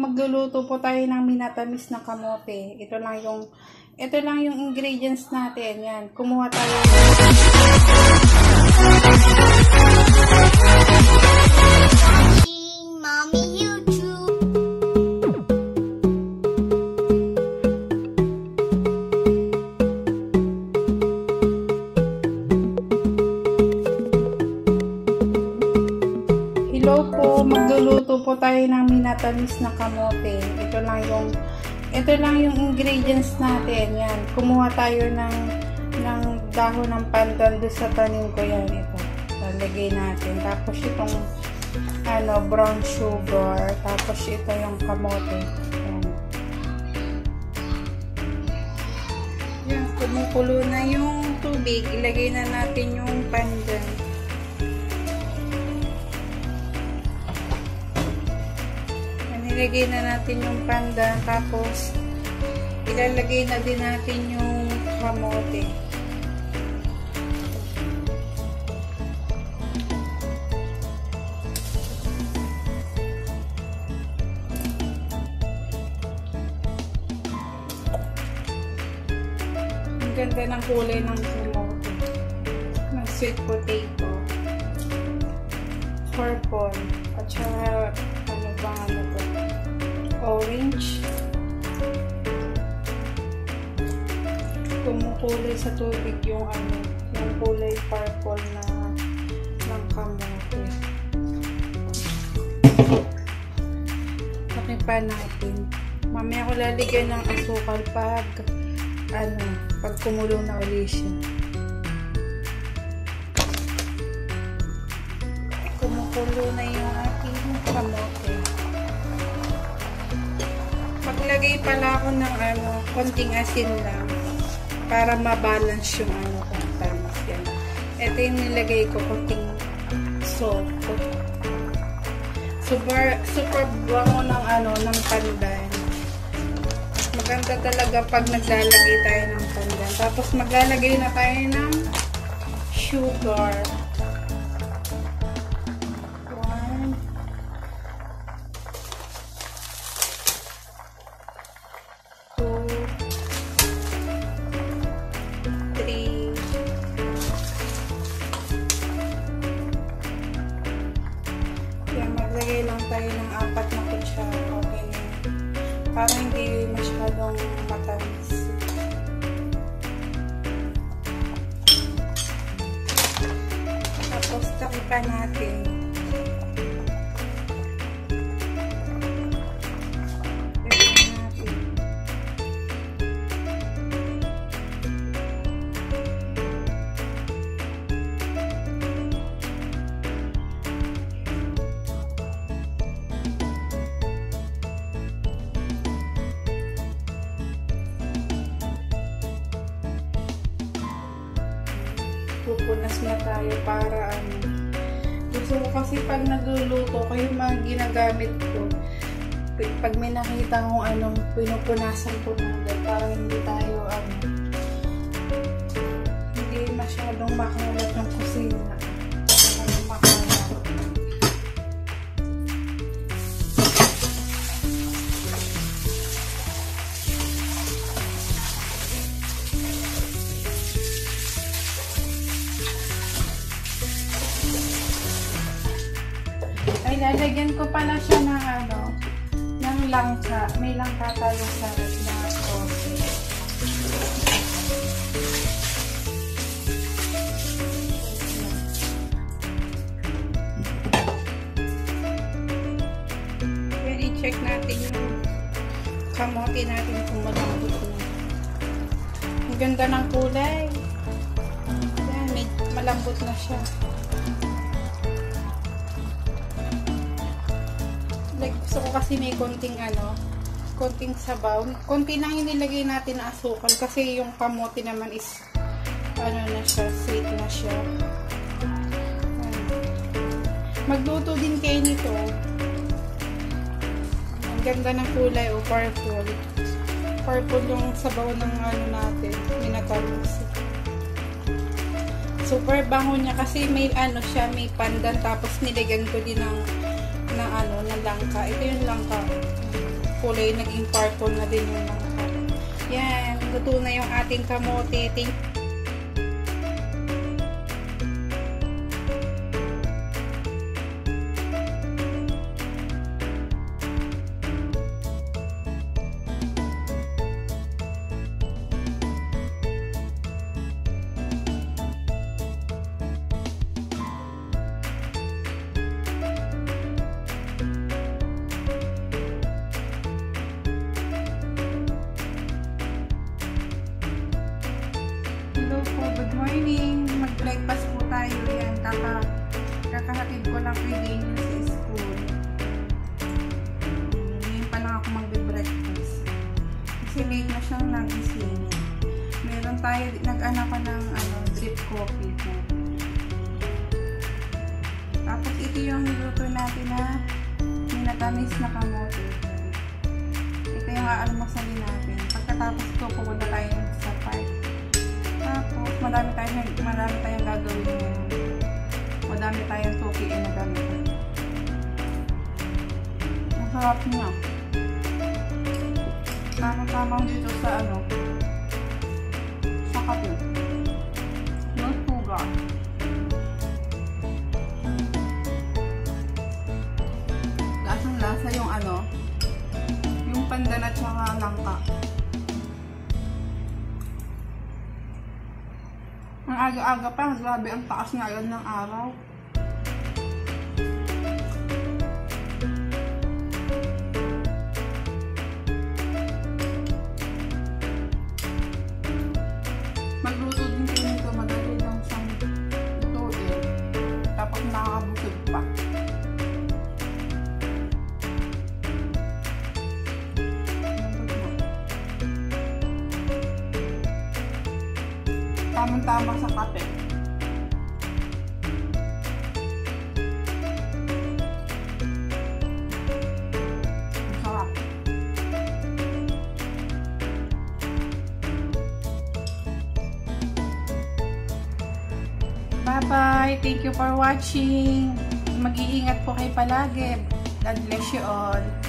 magluluto po tayo ng minatamis na kamote. Ito lang yung ito lang yung ingredients natin. Yan, kumuha tayo. Magluluto po tayo ng minatamis na kamote. Ito lang yung ito lang yung ingredients natin. Yan, kumuha tayo ng ng dahon ng pandan doon sa tanim ko yan. Ito, lalagay natin. Tapos itong ano, brown sugar. Tapos ito yung kamote. Yan. Yan, kumukulo na yung tubig. Ilagay na natin yung pandan. Nilagay na natin yung pandan. Tapos, ilalagay na din natin yung kamote. Ang ganda ng kulay ng kamote. Ng sweet potato. Purple. At saka, ano ba ano? Orange. Kumukulay sa tubig yung ano, yung kulay purple na ng kamote. Bakit pa natin? Mamaya ko lalagyan ng asukal pag ano, pag kumulo na ulit siya. Kumukulo na yung ating kamote. Maglagay pala ako ng ano, konting asin lang para ma-balance yung ano kung tamis yan. Ito yung nilagay ko, konting salt. Super, super bango ng ano, ng pandan. Maganda talaga pag naglalagay tayo ng pandan. Tapos maglalagay na tayo ng sugar. Tayo ng apat na kutsara. Yun. Para hindi masyadong matamis. Tapos, takipan natin. Pupunas na tayo para ano. Gusto ko kasi pag nagluluto ko yung mga ginagamit ko. Pag may nakita kong anong pinupunasan ko na para hindi tayo ano hindi masyadong makalat ng kusina. Lalagyan ko pala siya ng ano, ng langka. May langka tayo sa na coffee. Then, i-check natin yung kamote natin kung malambot na. Ang ganda ng kulay. Yan, may malambot na siya. Like gusto ko kasi may konting ano konting sabaw. Konti lang yung natin na asukal kasi yung kamote naman is ano na siya sweet na siya. Magluto din kayo nito. Ang ganda ng kulay o purple. Purple yung sabaw ng ano natin minatamis super bango niya kasi may ano siya may pandan tapos nilagyan ko din ng na ano, na langka. Ito yung langka. kulay naging purple na din yung mga yan, luto na yung ating kamote. Thank Mag-breakfast po tayo yan. Kaka, kakahatid ko lang kay Daniel sa school. Ngayon pa lang ako mag-breakfast. Kasi late na siyang nagising. Meron tayo, nag-ano ko ng ano, drip coffee po. Tapos ito yung niluto natin na minatamis na kamote. Ito yung aalmosalin natin. Pagkatapos ko, pupunta tayo sa. Tapos, madami tayong, madami tayong gagawin ngayon. Madami tayong tukiin na gagawin. Ang sarap niya. Tama-tama dito sa ano, sa kape. Yung sugar. Lasang lasa yung ano, yung pandan at saka langka. Aga-aga pa, grabe ang taas ngayon ng araw. Tamang-tama sa kape. Bye-bye. Thank you for watching. Mag-iingat po kayo palagi. God bless you all.